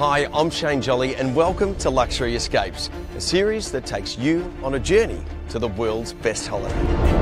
Hi, I'm Shane Jolly, and welcome to Luxury Escapes, a series that takes you on a journey to the world's best holiday.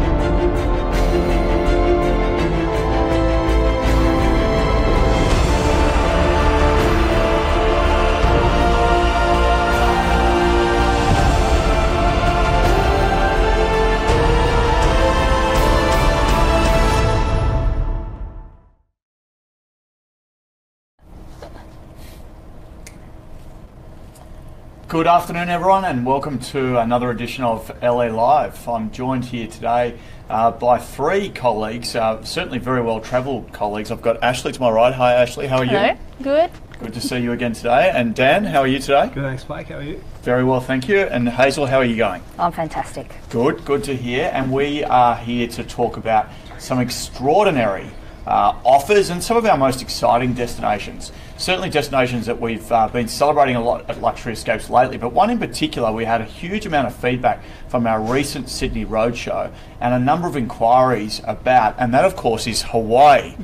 Good afternoon, everyone, and welcome to another edition of LE Live. I'm joined here today uh, by three colleagues, uh, certainly very well travelled colleagues. I've got Ashley to my right. Hi, Ashley. How are Hello. you? Good. Good to see you again today. And Dan, how are you today? Good, thanks, Blake. How are you? Very well, thank you. And Hazel, how are you going? I'm fantastic. Good, good to hear. And we are here to talk about some extraordinary uh, offers and some of our most exciting destinations. Certainly, destinations that we've uh, been celebrating a lot at Luxury Escapes lately, but one in particular, we had a huge amount of feedback from our recent Sydney Roadshow and a number of inquiries about, and that, of course, is Hawaii.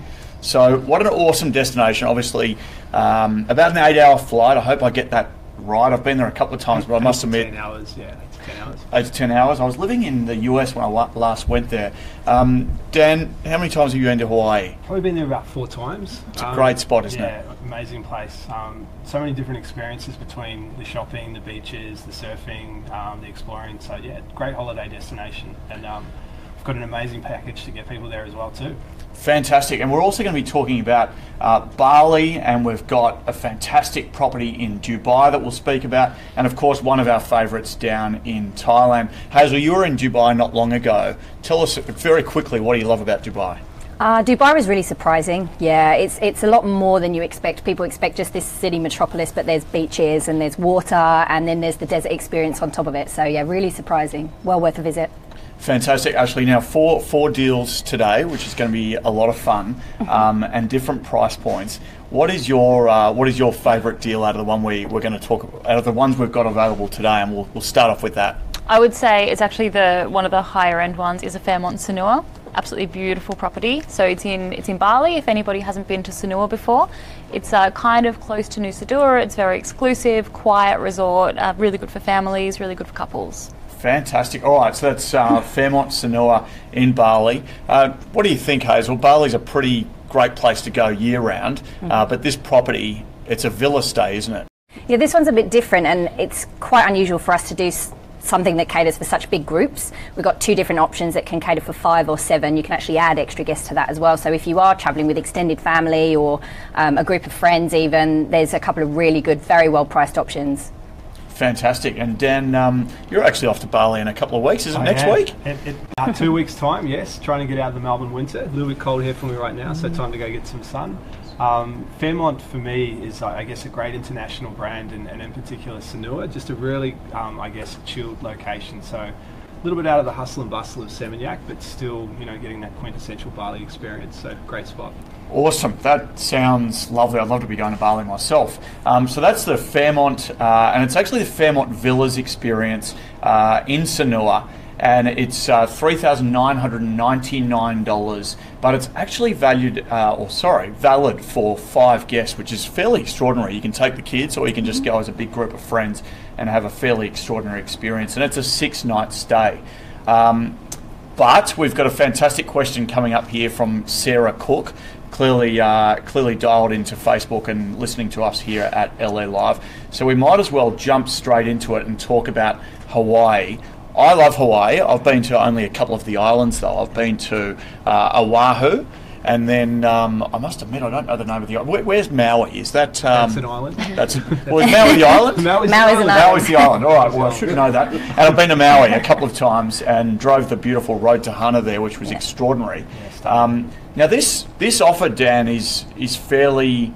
So, what an awesome destination! Obviously, um, about an eight-hour flight. I hope I get that right. I've been there a couple of times, but I must admit, hours, yeah, ten hours. eight to ten hours. I was living in the US when I la- last went there. Um, Dan, how many times have you been to Hawaii? Probably been there about four times. It's a great spot, isn't yeah, it? amazing place. Um, so many different experiences between the shopping, the beaches, the surfing, um, the exploring. So yeah, great holiday destination, and um, we've got an amazing package to get people there as well too. Fantastic. And we're also going to be talking about uh, Bali, and we've got a fantastic property in Dubai that we'll speak about, and of course, one of our favourites down in Thailand. Hazel, you were in Dubai not long ago. Tell us very quickly what do you love about Dubai? Uh, Dubai was really surprising. Yeah, it's it's a lot more than you expect. People expect just this city metropolis, but there's beaches and there's water, and then there's the desert experience on top of it. So yeah, really surprising. Well worth a visit. Fantastic, Ashley. Now, four four deals today, which is going to be a lot of fun, um, and different price points. What is your uh, what is your favourite deal out of the one we we're going to talk out of the ones we've got available today, and we'll, we'll start off with that. I would say it's actually the one of the higher end ones is a Fairmont Sanur. Absolutely beautiful property. So it's in it's in Bali. If anybody hasn't been to Sanur before, it's uh, kind of close to Nusa Dua. It's very exclusive, quiet resort. Uh, really good for families. Really good for couples. Fantastic. All right, so that's uh, Fairmont Sanur in Bali. Uh, what do you think, Hazel? Bali's a pretty great place to go year round, uh, but this property, it's a villa stay, isn't it? Yeah, this one's a bit different, and it's quite unusual for us to do s- something that caters for such big groups. We've got two different options that can cater for five or seven. You can actually add extra guests to that as well. So if you are travelling with extended family or um, a group of friends, even there's a couple of really good, very well priced options. Fantastic. And Dan, um, you're actually off to Bali in a couple of weeks, is it I next week? In, in uh, two weeks' time, yes. Trying to get out of the Melbourne winter. A little bit cold here for me right now, so time to go get some sun. Um, Fairmont for me is, I guess, a great international brand, and, and in particular Sanur, just a really, um, I guess, chilled location. So a little bit out of the hustle and bustle of Seminyak, but still, you know, getting that quintessential Bali experience. So great spot. Awesome. That sounds lovely. I'd love to be going to Bali myself. Um, so that's the Fairmont, uh, and it's actually the Fairmont Villas experience uh, in Sanur. And it's uh, $3,999, but it's actually valued, uh, or sorry, valid for five guests, which is fairly extraordinary. You can take the kids, or you can just go as a big group of friends and have a fairly extraordinary experience. And it's a six night stay. Um, but we've got a fantastic question coming up here from Sarah Cook, clearly uh, clearly dialed into Facebook and listening to us here at LE Live. So we might as well jump straight into it and talk about Hawaii. I love Hawaii. I've been to only a couple of the islands though. I've been to uh, Oahu. And then um, I must admit I don't know the name of the island. Where, where's Maui? Is that um, That's an island. That's well, is Maui the island? Maui's Maui's an island. Maui's the island. All right, well, I should know that. And I've been to Maui a couple of times and drove the beautiful road to Hana there, which was extraordinary. Um, now, this this offer, Dan, is is fairly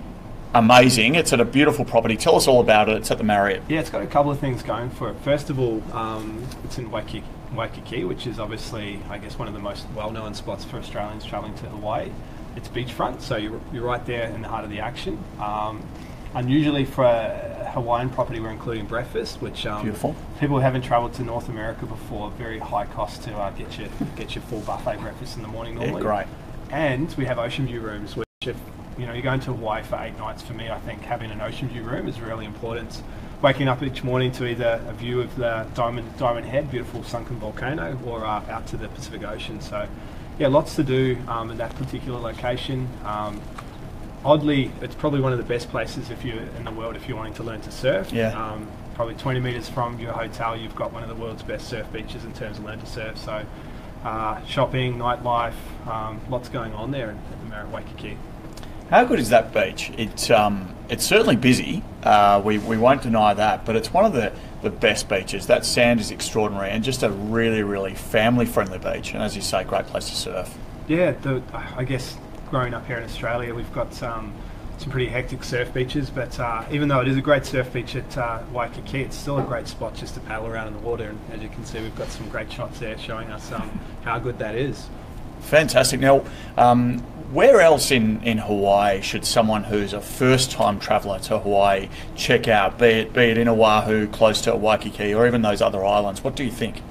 amazing. It's at a beautiful property. Tell us all about it. It's at the Marriott. Yeah, it's got a couple of things going for it. First of all, um, it's in Waikiki, Waikiki, which is obviously, I guess, one of the most well-known spots for Australians travelling to Hawaii. It's beachfront, so you're, you're right there in the heart of the action. Um, unusually for a Hawaiian property, we're including breakfast, which um, Beautiful. people who haven't travelled to North America before, very high cost to uh, get your get your full buffet breakfast in the morning Yeah, normally. great. And we have ocean view rooms, which if you know, you're going to Hawaii for eight nights. For me, I think having an ocean view room is really important. Waking up each morning to either a view of the Diamond Diamond Head, beautiful sunken volcano, or uh, out to the Pacific Ocean. So, yeah, lots to do um, in that particular location. Um, oddly, it's probably one of the best places if you're in the world if you're wanting to learn to surf. Yeah. Um, probably 20 metres from your hotel, you've got one of the world's best surf beaches in terms of learn to surf. So, uh, shopping, nightlife, um, lots going on there at the Marriott Waikiki. How good is that beach? It, um, it's certainly busy. Uh, we, we won't deny that, but it's one of the, the best beaches. That sand is extraordinary and just a really, really family friendly beach. And as you say, great place to surf. Yeah, the, I guess growing up here in Australia, we've got um, some pretty hectic surf beaches, but uh, even though it is a great surf beach at uh, Waikiki, it's still a great spot just to paddle around in the water. And as you can see, we've got some great shots there showing us um, how good that is. Fantastic. Now, um, where else in, in Hawaii should someone who's a first time traveller to Hawaii check out, be it, be it in Oahu, close to Waikiki, or even those other islands? What do you think?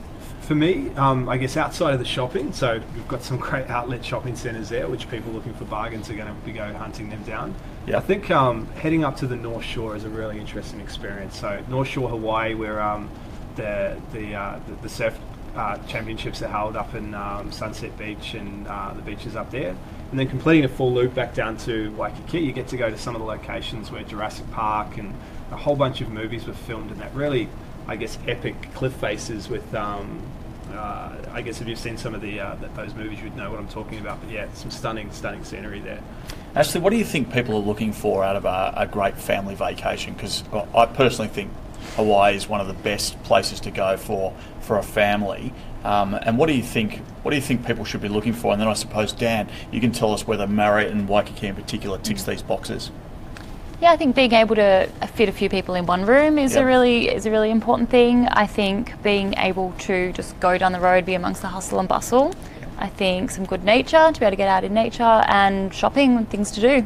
For me, um, I guess outside of the shopping, so we've got some great outlet shopping centres there, which people looking for bargains are going to be go hunting them down. Yeah. I think um, heading up to the North Shore is a really interesting experience. So North Shore, Hawaii, where um, the the, uh, the the surf uh, championships are held up in um, Sunset Beach and uh, the beaches up there. And then completing a full loop back down to Waikiki, you get to go to some of the locations where Jurassic Park and a whole bunch of movies were filmed in that really, I guess, epic cliff faces with. Um, uh, I guess if you've seen some of the uh, those movies, you'd know what I'm talking about. But yeah, some stunning, stunning scenery there. Ashley, what do you think people are looking for out of a, a great family vacation? Because I personally think Hawaii is one of the best places to go for for a family. Um, and what do you think? What do you think people should be looking for? And then I suppose Dan, you can tell us whether Marriott and Waikiki in particular ticks these boxes. Yeah, I think being able to fit a few people in one room is Yep. a really is a really important thing. I think being able to just go down the road, be amongst the hustle and bustle. I think some good nature to be able to get out in nature and shopping and things to do.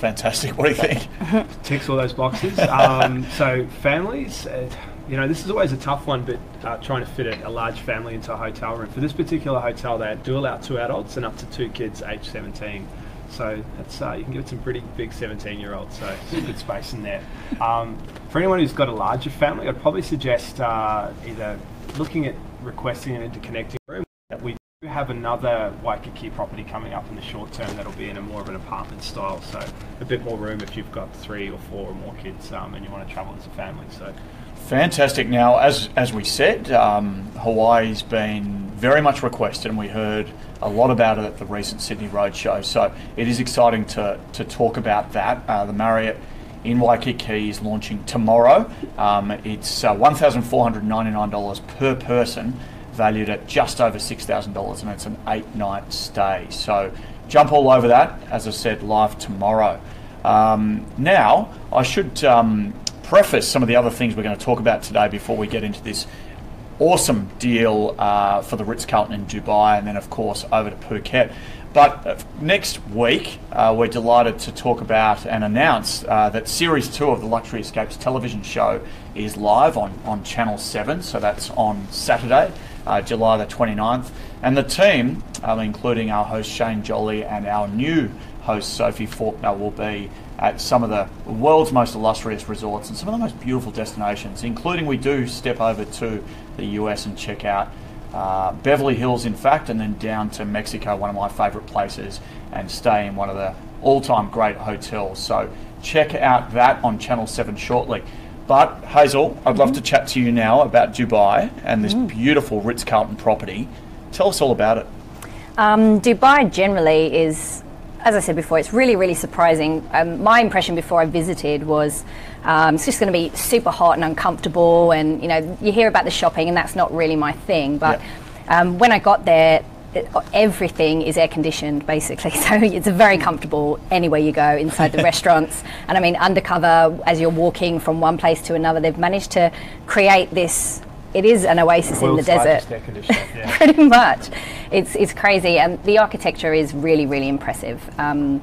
Fantastic. What do you think? ticks all those boxes. Um, so families, uh, you know, this is always a tough one, but uh, trying to fit a, a large family into a hotel room. For this particular hotel, they do allow two adults and up to two kids age 17. So that's uh, you can give it some pretty big 17-year-olds. So some good space in there. Um, for anyone who's got a larger family, I'd probably suggest uh, either looking at requesting an interconnecting room. We do have another Waikiki property coming up in the short term that'll be in a more of an apartment style, so a bit more room if you've got three or four or more kids um, and you want to travel as a family. So Fantastic. Now, as as we said, um, Hawaii's been very much requested, and we heard a lot about it at the recent Sydney Roadshow. So it is exciting to to talk about that. Uh, the Marriott in Waikiki is launching tomorrow. Um, it's uh, one thousand four hundred ninety nine dollars per person, valued at just over six thousand dollars, and it's an eight night stay. So jump all over that. As I said, live tomorrow. Um, now, I should um, preface some of the other things we're going to talk about today before we get into this awesome deal uh, for the Ritz Carlton in Dubai, and then, of course, over to Phuket. But uh, next week, uh, we're delighted to talk about and announce uh, that Series 2 of the Luxury Escapes television show is live on, on Channel 7, so that's on Saturday, uh, July the 29th. And the team, um, including our host Shane Jolly and our new host Sophie Falkiner, will be at some of the world's most illustrious resorts and some of the most beautiful destinations, including we do step over to the US and check out uh, Beverly Hills, in fact, and then down to Mexico, one of my favourite places, and stay in one of the all time great hotels. So check out that on Channel 7 shortly. But Hazel, I'd love to chat to you now about Dubai and this beautiful Ritz Carlton property. Tell us all about it. Um, Dubai generally is, as I said before, it's really, really surprising. Um, my impression before I visited was um, it's just going to be super hot and uncomfortable, and you know, you hear about the shopping, and that's not really my thing. But um, when I got there, it, everything is air conditioned basically, so it's very comfortable anywhere you go inside the restaurants. And I mean, undercover as you're walking from one place to another, they've managed to create this. It is an oasis in the desert yeah. pretty much. It's it's crazy, and the architecture is really really impressive. Um,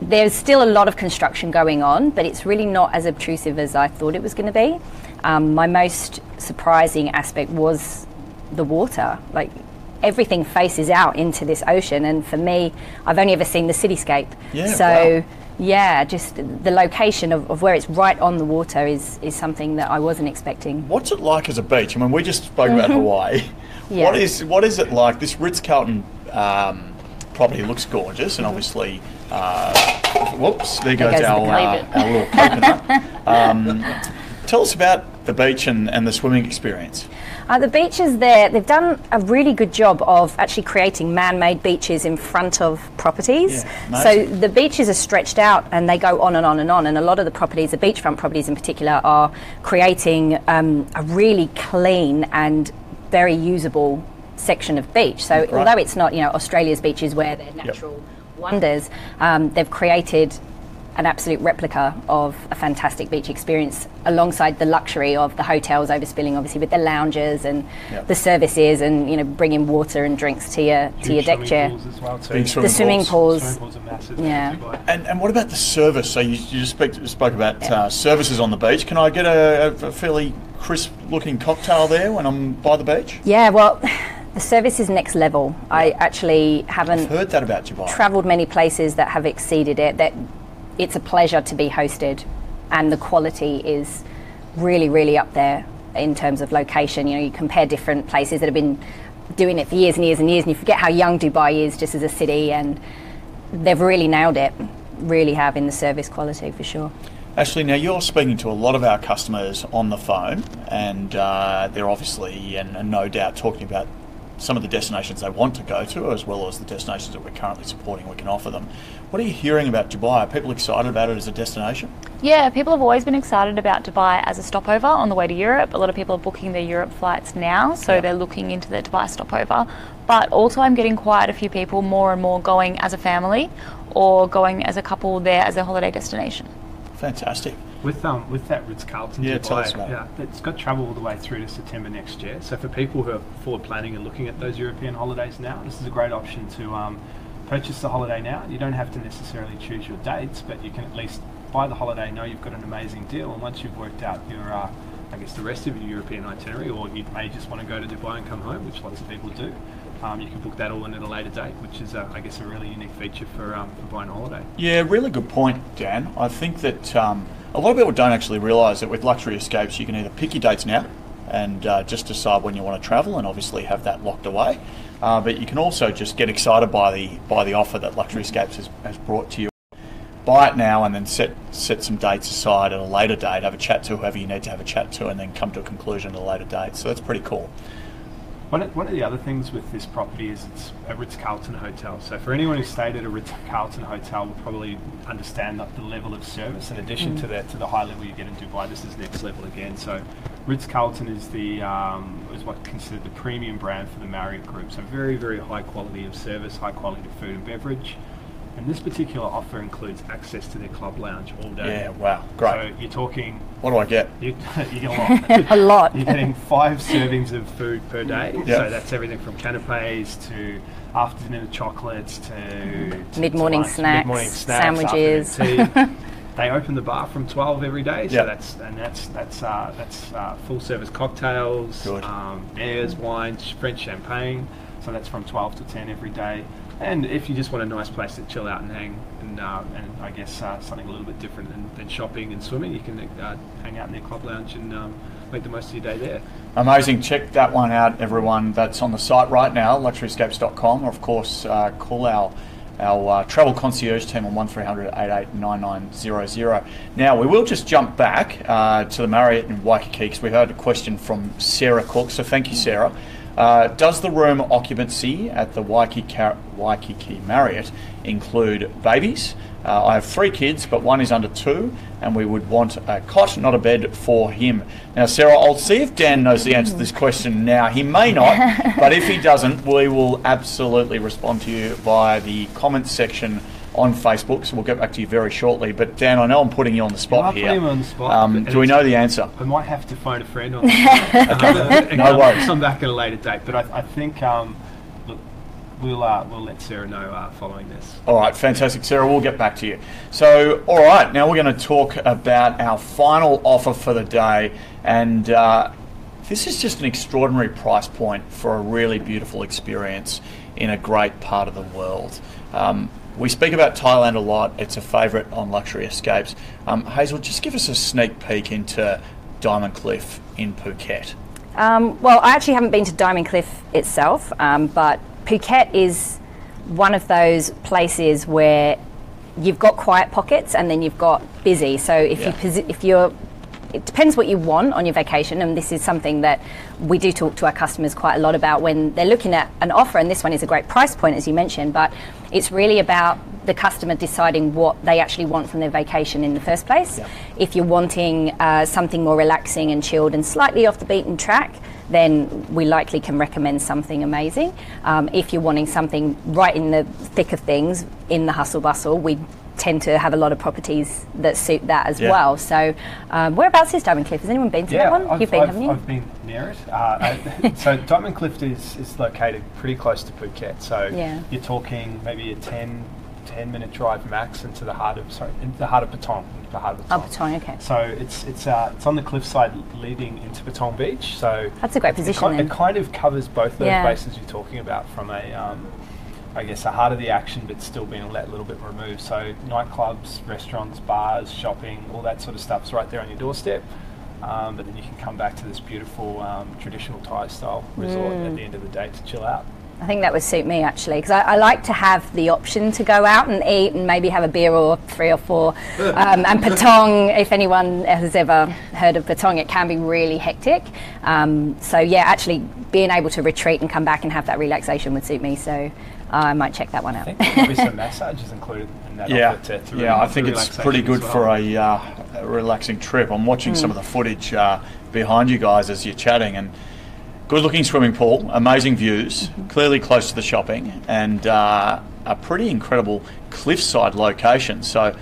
there's still a lot of construction going on, but it's really not as obtrusive as I thought it was going to be. Um, my most surprising aspect was the water. Like everything faces out into this ocean, and for me, I've only ever seen the cityscape. Yeah, so wow. Yeah, just the location of, of where it's right on the water is, is something that I wasn't expecting. What's it like as a beach? I mean, we just spoke about Hawaii. Mm-hmm. Yeah. What is what is it like? This Ritz Carlton um, property looks gorgeous, and obviously, uh, whoops, there goes, goes our, uh, our little coconut. um, tell us about the beach and, and the swimming experience. Uh, the beaches there, they've done a really good job of actually creating man-made beaches in front of properties. Yeah, so the beaches are stretched out and they go on and on and on. And a lot of the properties, the beachfront properties in particular, are creating um, a really clean and very usable section of beach. So Right. although it's not, you know, Australia's beaches where they're natural wonders, um, they've created an absolute replica of a fantastic beach experience alongside the luxury of the hotels overspilling obviously with the lounges and Yep. the services and you know bringing water and drinks to your to your Huge deck swimming chair pools as well too. Big the swimming swimming pools. pools Swimming pools are massive. Yeah. And, and what about the service? So you, you just spoke, spoke about uh, services on the beach. Can I get a, a fairly crisp looking cocktail there when I'm by the beach? yeah well the service is next level i actually haven't I've heard that about Dubai. traveled many places that have exceeded it that it's a pleasure to be hosted and the quality is really really up there in terms of location. You know you compare different places that have been doing it for years and years and years and you forget how young dubai is just as a city and they've really nailed it really have in the service quality for sure. Ashley, now you're speaking to a lot of our customers on the phone, and uh, they're obviously and, and no doubt talking about some of the destinations they want to go to, as well as the destinations that we're currently supporting. We can offer them. What are you hearing about Dubai? Are people excited about it as a destination? Yeah, people have always been excited about Dubai as a stopover on the way to Europe. A lot of people are booking their Europe flights now, so Yeah. they're looking into the Dubai stopover. But also, I'm getting quite a few people more and more going as a family or going as a couple there as a holiday destination. Fantastic. With um with that Ritz Carlton Yeah, tell us about yeah, it's got travel all the way through to September next year. So for people who are forward planning and looking at those European holidays now, this is a great option to um, purchase the holiday now. You don't have to necessarily choose your dates, but you can at least buy the holiday, know you've got an amazing deal, and once you've worked out your uh, I guess the rest of your European itinerary, or you may just want to go to Dubai and come home, which lots of people do. Um, you can book that all in at a later date, which is, uh, I guess, a really unique feature for, um, for buying a holiday. Yeah, really good point, Dan. I think that um, a lot of people don't actually realise that with luxury escapes, you can either pick your dates now and uh, just decide when you want to travel, and obviously have that locked away. Uh, but you can also just get excited by the by the offer that Luxury Escapes has, has brought to you. Buy it now, and then set set some dates aside at a later date. Have a chat to whoever you need to have a chat to, and then come to a conclusion at a later date. So that's pretty cool. One of, one of the other things with this property is it's a Ritz Carlton hotel. So for anyone who stayed at a Ritz Carlton hotel, will probably understand that the level of service. In addition to the to the high level you get in Dubai, this is next level again. So Ritz Carlton is the um, is what considered the premium brand for the Marriott Group. So very very high quality of service, high quality of food and beverage. And this particular offer includes access to their club lounge all day. Yeah, wow, great. So you're talking What do I get? you, you get a lot. a lot You're getting five servings of food per day. Yeah. So that's everything from canapes to after dinner chocolates to, to Mid-morning snacks, mid-morning snacks, sandwiches. they open the bar from 12 every day. So Yeah. that's and that's that's uh, that's uh, full service cocktails, Good. um, beers, wines, French champagne. So that's from 12 to 10 every day. And if you just want a nice place to chill out and hang, and, uh, and I guess uh, something a little bit different than, than shopping and swimming, you can uh, hang out in their club lounge and um, make the most of your day there. Amazing. Check that one out, everyone. That's on the site right now, luxuryescapes.com. Or, of course, uh, call our our uh, travel concierge team on 1300 889900. Now, we will just jump back uh, to the Marriott in Waikiki because we heard a question from Sarah Cook. So, thank you, Sarah. Uh, does the room occupancy at the Waikiki, Waikiki Marriott include babies? Uh, I have three kids, but one is under two, and we would want a cot, not a bed, for him. Now, Sarah, I'll see if Dan knows the answer to this question now. He may not, but if he doesn't, we will absolutely respond to you via the comments section on Facebook. So we'll get back to you very shortly. But Dan, I know I'm putting you on the spot I'm here. putting him on the spot, Um, do we know the answer? I might have to phone a friend on that. and No come- worries. Come back at a later date, but I, I think um, look, we'll uh, we'll let Sarah know uh, following this. All right, fantastic, Sarah. We'll get back to you. So, all right, now we're going to talk about our final offer for the day, and uh, this is just an extraordinary price point for a really beautiful experience in a great part of the world. Um, We speak about Thailand a lot. It's a favourite on Luxury Escapes. Um, Hazel, just give us a sneak peek into Diamond Cliff in Phuket. Um, well, I actually haven't been to Diamond Cliff itself, um, but Phuket is one of those places where you've got quiet pockets and then you've got busy. So if Yeah. you posi- if you're it depends what you want on your vacation, and this is something that we do talk to our customers quite a lot about when they're looking at an offer. And this one is a great price point, as you mentioned, but it's really about the customer deciding what they actually want from their vacation in the first place. If you're wanting uh, something more relaxing and chilled and slightly off the beaten track, then we likely can recommend something amazing. Um, if you're wanting something right in the thick of things, in the hustle bustle, we tend to have a lot of properties that suit that as Yeah. well. So, um, whereabouts is Diamond Cliff? Has anyone been to Yeah, that one? I've, You've been, I've, haven't you? I've been near it. Uh, I- so Diamond Cliff is, is located pretty close to Phuket. So Yeah. you're talking maybe a 10, 10 minute drive max into the heart of sorry, into the heart of Patong. The heart of Oh, Patong. Patong, okay. So it's it's uh, it's on the cliffside leading into Patong Beach. So That's a great it, position ki- then. it kind of covers both those Yeah. bases you're talking about from a um, I guess a heart of the action, but still being a little bit removed. So nightclubs, restaurants, bars, shopping, all that sort of stuff's right there on your doorstep. Um, but then you can come back to this beautiful um, traditional Thai style resort Mm. at the end of the day to chill out. I think that would suit me actually because I, I like to have the option to go out and eat and maybe have a beer or three or four. Um, and Patong, if anyone has ever heard of Patong, it can be really hectic. Um, so yeah, actually being able to retreat and come back and have that relaxation would suit me. So I might check that one I out. think there might be some massages included in that Yeah, offer to, to yeah. I think it's pretty good as for a, uh, a relaxing trip. I'm watching Mm. some of the footage uh, behind you guys as you're chatting, and good-looking swimming pool, amazing views, Mm-hmm. clearly close to the shopping, and uh, a pretty incredible cliffside location. So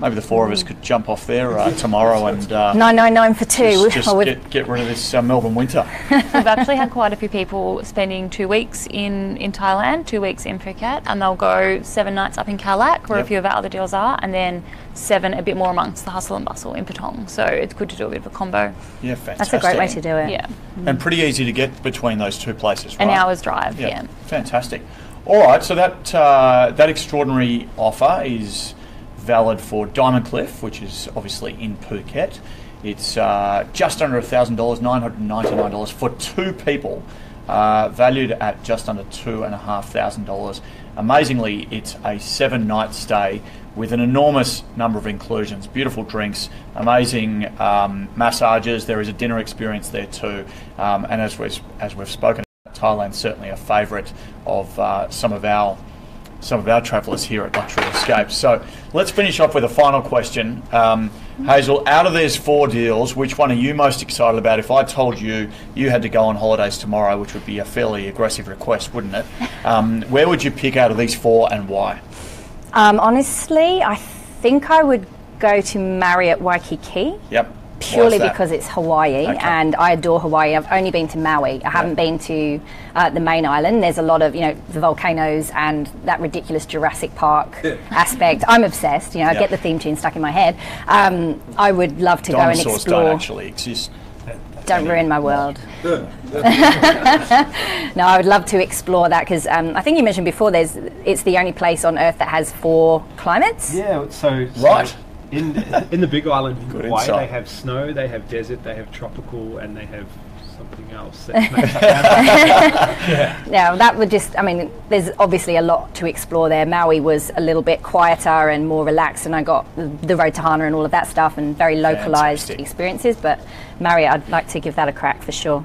maybe the four of us could jump off there uh, tomorrow and. Uh, Nine nine nine for two. Just, just would- get, get rid of this uh, Melbourne winter. We've actually had quite a few people spending two weeks in, in Thailand, two weeks in Phuket, and they'll go seven nights up in Khao Lak, where Yep. a few of our other deals are, and then seven a bit more amongst the hustle and bustle in Patong. So it's good to do a bit of a combo. Yeah, fantastic. That's a great way to do it. Yeah, And pretty easy to get between those two places, right? an hour's drive. Yeah, Yeah. fantastic. All right, so that uh, that extraordinary offer is valid for Diamond Cliff, which is obviously in Phuket. It's uh, just under thousand dollars, nine hundred ninety nine dollars for two people, uh, valued at just under two and a half thousand dollars. Amazingly, it's a seven night stay with an enormous number of inclusions, beautiful drinks, amazing um, massages. There is a dinner experience there too, um, and as we've as we've spoken. Thailand's certainly a favourite of uh, some of our some of our travellers here at Luxury Escapes. So let's finish off with a final question. Um, Hazel, out of these four deals, which one are you most excited about? If I told you you had to go on holidays tomorrow, which would be a fairly aggressive request, wouldn't it? Um, where would you pick out of these four and why? Um, honestly, I think I would go to Marriott Waikiki. Yep. Purely Why is that? because it's Hawaii Okay. and I adore Hawaii. I've only been to Maui. I haven't been to uh, the main island. There's a lot of, you know, the volcanoes and that ridiculous Jurassic Park aspect. I'm obsessed. You know, I Yeah. get the theme tune stuck in my head. Um, I would love to go and explore. don't actually exist. Don't ruin my world. no, I would love to explore that because um, I think you mentioned before. There's it's the only place on Earth that has four climates. Yeah, so, so Right. In in the Big Island in Good Hawaii, insight. they have snow, they have desert, they have tropical, and they have something else. That makes that Now that would just, I mean, there's obviously a lot to explore there. Maui was a little bit quieter and more relaxed, and I got the road to Hana and all of that stuff and very localized Fantastic. experiences. But Marriott, I'd like to give that a crack for sure.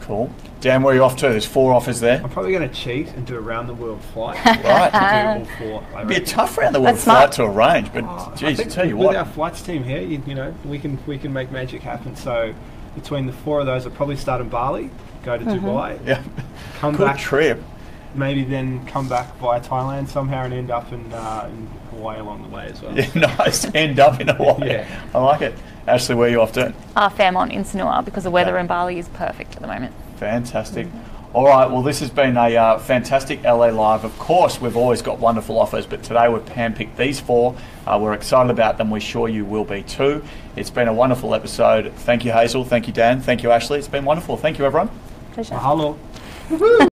Cool. Dan, where are you off to? There's four offers there. I'm probably going to cheat and do a round the world flight. Right. do all four. It'd be a tough round the world That's flight smart. to arrange, but I geez, I tell you with what. our flights team here, you, you know, we can we can make magic happen. So between the four of those, I'll probably start in Bali, go to Dubai, Yeah. come Good back, trip. maybe then come back via Thailand somehow and end up in, uh, in Hawaii along the way as well. Yeah, nice. End up in Hawaii. Yeah. I like it. Ashley, where are you off to? Uh, Fairmont in Sanur because the weather Yeah. in Bali is perfect at the moment. Fantastic. All right, well, this has been a uh, fantastic LE Live. Of course, we've always got wonderful offers, but today we've handpicked these four. Uh, we're excited about them. We're sure you will be too. It's been a wonderful episode. Thank you, Hazel. Thank you, Dan. Thank you, Ashley. It's been wonderful. Thank you, everyone. Pleasure. Mahalo.